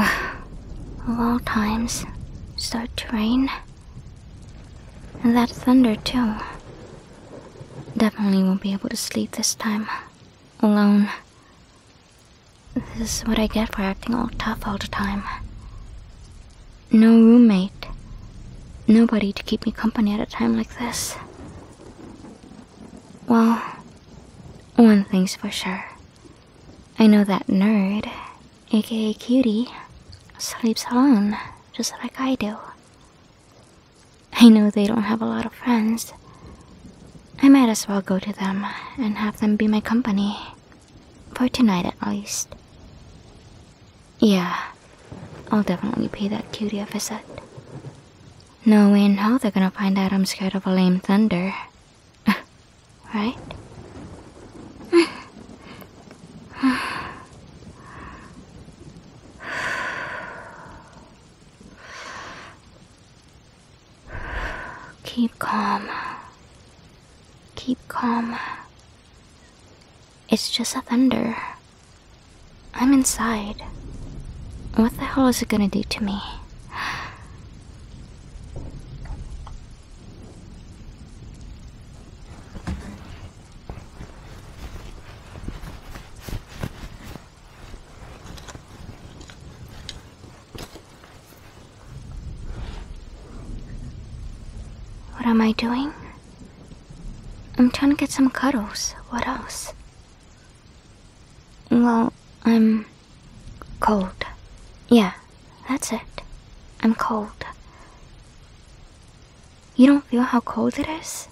of all times, start to rain. And that thunder, too. Definitely won't be able to sleep this time. Alone. This is what I get for acting all tough all the time. No roommate. Nobody to keep me company at a time like this. Well, one thing's for sure. I know that nerd, aka Cutie, sleeps alone, just like I do. I know they don't have a lot of friends. I might as well go to them and have them be my company. For tonight at least. Yeah, I'll definitely pay that cutie a visit. No way in hell they're gonna find out I'm scared of a lame thunder. right? Keep calm. Keep It's just a thunder. I'm inside. What the hell is it gonna do to me? What am I doing? I'm trying to get some cuddles. What else? Well, I'm cold. Yeah, that's it. I'm cold. You don't feel how cold it is?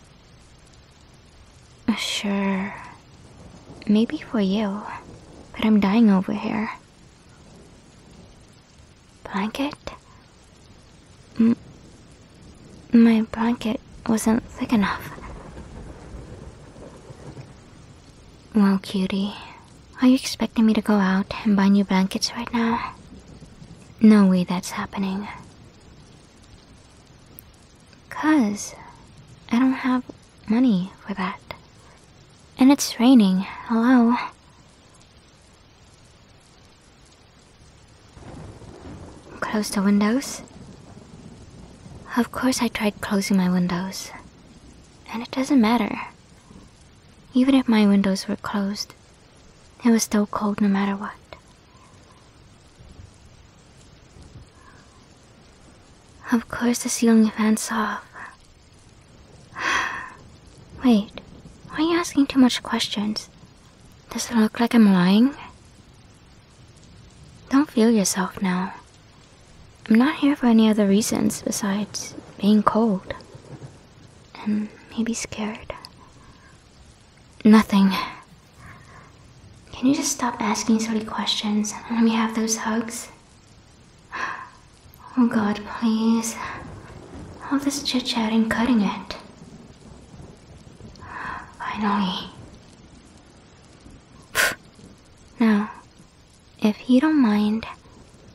Sure. Maybe for you, but I'm dying over here. Blanket? M- my blanket wasn't thick enough. Well, cutie, are you expecting me to go out and buy new blankets right now? No way that's happening. Cause I don't have money for that. And it's raining. Hello? Close the windows? Of course, I tried closing my windows. And it doesn't matter. Even if my windows were closed, it was still cold no matter what. Of course, the ceiling fan's off. Wait, why are you asking too much questions? Does it look like I'm lying? Don't feel yourself now. I'm not here for any other reasons besides being cold. And maybe scared. Nothing. Can you just stop asking silly questions and let me have those hugs? Oh god, please. All this chit chatting cutting it. Finally. now, if you don't mind,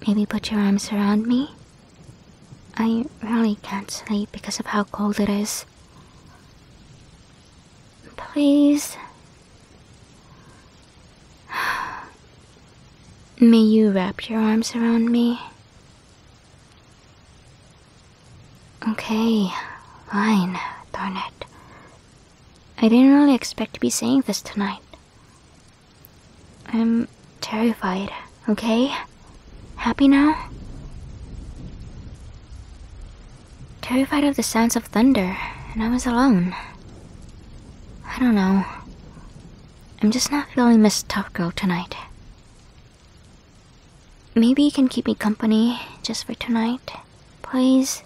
maybe put your arms around me. I really can't sleep because of how cold it is. Please. May you wrap your arms around me? Okay, fine, darn it. I didn't really expect to be saying this tonight. I'm terrified, okay? Happy now? Terrified of the sounds of thunder, and I was alone. I don't know. I'm just not feeling Miss Tough Girl tonight. Maybe you can keep me company just for tonight, please?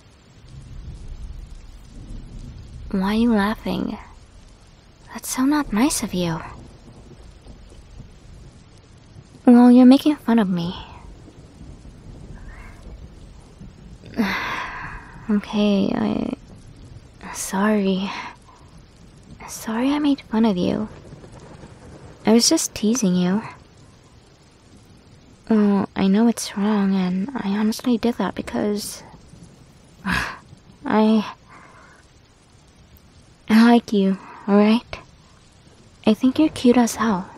Why are you laughing? That's so not nice of you. Well, you're making fun of me. okay, I. Sorry. Sorry I made fun of you. I was just teasing you. Well, I know it's wrong, and I honestly did that because. I. I like you, alright? I think you're cute as hell.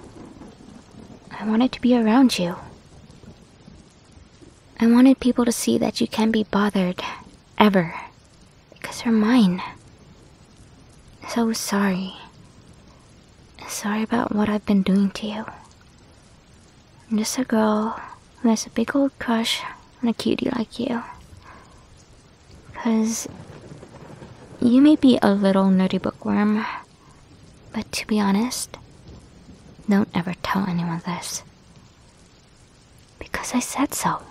I wanted to be around you. I wanted people to see that you can't be bothered, ever, because you're mine. So sorry. Sorry about what I've been doing to you. I'm just a girl has a big old crush on a cutie like you. Because you may be a little nerdy bookworm, but to be honest, don't ever tell anyone this. Because I said so.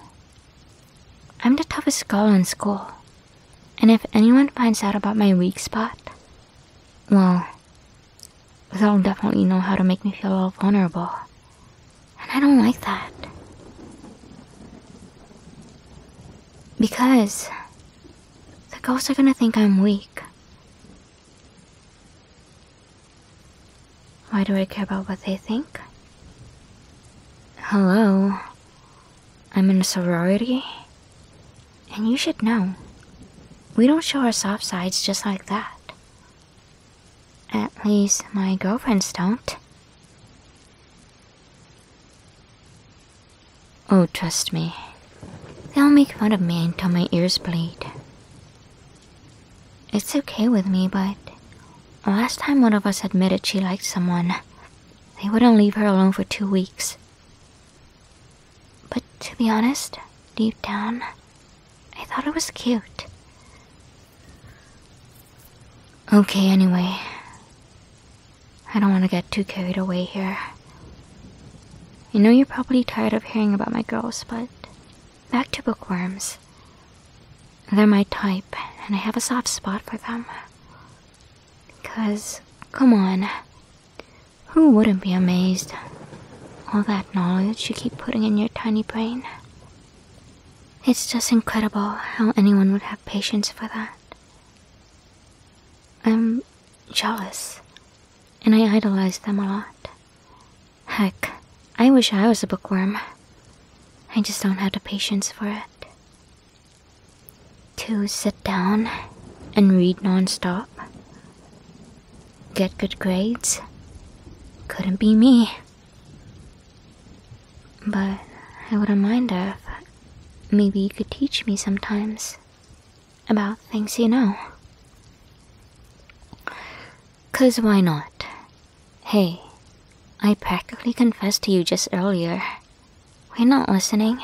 I'm the toughest girl in school, and if anyone finds out about my weak spot, well, they'll definitely know how to make me feel all vulnerable. And I don't like that. Because the girls are gonna think I'm weak. Why do I care about what they think? Hello. I'm in a sorority. And you should know. We don't show our soft sides just like that. At least my girlfriends don't. Oh, trust me. They'll make fun of me until my ears bleed. It's okay with me, but last time one of us admitted she liked someone, they wouldn't leave her alone for two weeks. But to be honest, deep down, I thought it was cute. Okay, anyway. I don't want to get too carried away here. I know you're probably tired of hearing about my girls, but back to bookworms. They're my type, and I have a soft spot for them. Because, come on, who wouldn't be amazed? All that knowledge you keep putting in your tiny brain. It's just incredible how anyone would have patience for that. I'm jealous, and I idolize them a lot. Heck, I wish I was a bookworm. I just don't have the patience for it. To sit down and read non-stop. Get good grades. Couldn't be me. But I wouldn't mind if maybe you could teach me sometimes about things you know. Cause why not? Hey, I practically confessed to you just earlier. Why not listening?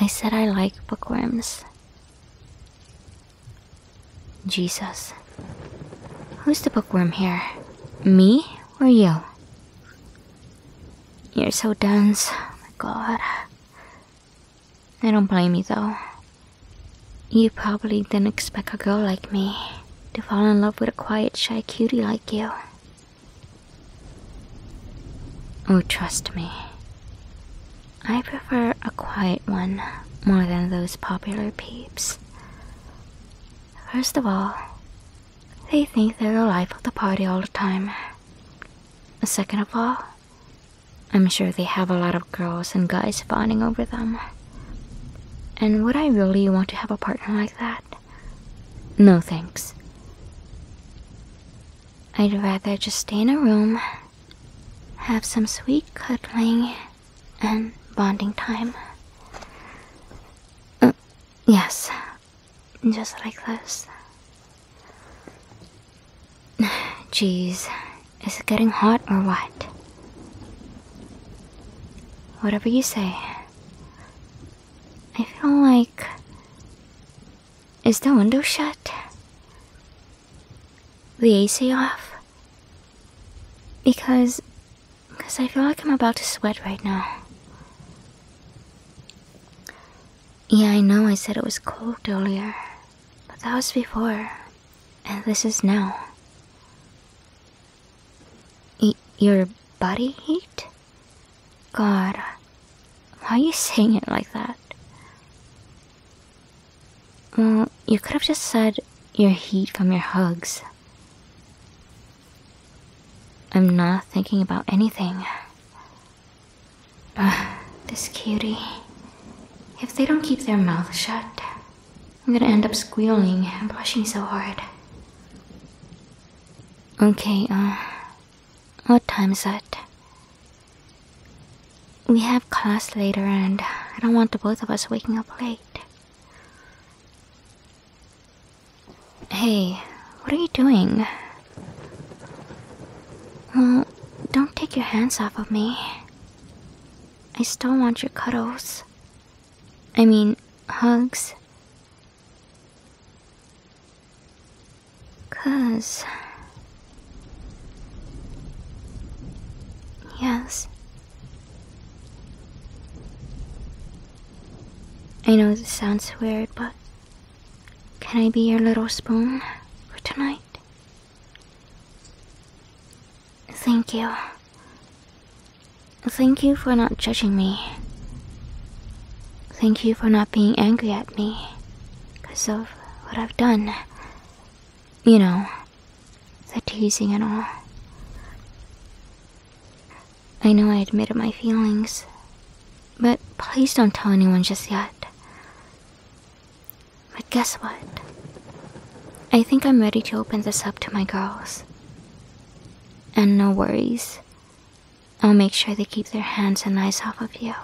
I said I like bookworms. Jesus. Who's the bookworm here? Me or you? You're so dense. Oh my god. I don't blame you though. You probably didn't expect a girl like me to fall in love with a quiet, shy cutie like you. Oh, trust me. I prefer a quiet one more than those popular peeps. First of all, they think they're the life of the party all the time. Second of all, I'm sure they have a lot of girls and guys fawning over them. And would I really want to have a partner like that? No thanks. I'd rather just stay in a room, have some sweet cuddling, and bonding time. Uh, yes, just like this. Jeez, is it getting hot or what? Whatever you say. I feel like. Is the window shut? The AC off? Because. Because I feel like I'm about to sweat right now. Yeah, I know I said it was cold earlier, but that was before, and this is now. Y- your body heat? God, why are you saying it like that? Well, you could have just said your heat from your hugs. I'm not thinking about anything. Ugh, this cutie. If they don't keep their mouths shut, I'm gonna end up squealing and blushing so hard. Okay, uh, what time is it? We have class later, and I don't want the both of us waking up late. Hey, what are you doing? Well, don't take your hands off of me. I still want your cuddles. I mean, hugs. Cause. Yes. I know this sounds weird, but can I be your little spoon for tonight? Thank you. Thank you for not judging me. Thank you for not being angry at me because of what I've done. You know, the teasing and all. I know I admitted my feelings, but please don't tell anyone just yet. But guess what? I think I'm ready to open this up to my girls. And no worries. I'll make sure they keep their hands and eyes off of you.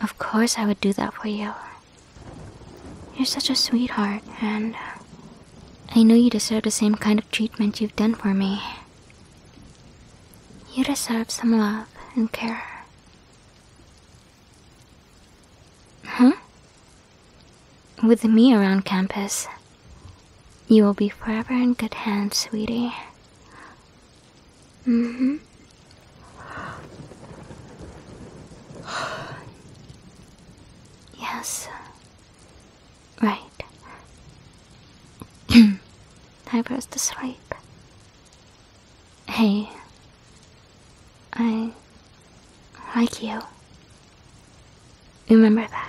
Of course, I would do that for you. You're such a sweetheart, and I know you deserve the same kind of treatment you've done for me. You deserve some love and care. Huh? With me around campus, you will be forever in good hands, sweetie. Mm-hmm. Yes. Right. I burst to sleep. Hey. I like you. Remember that.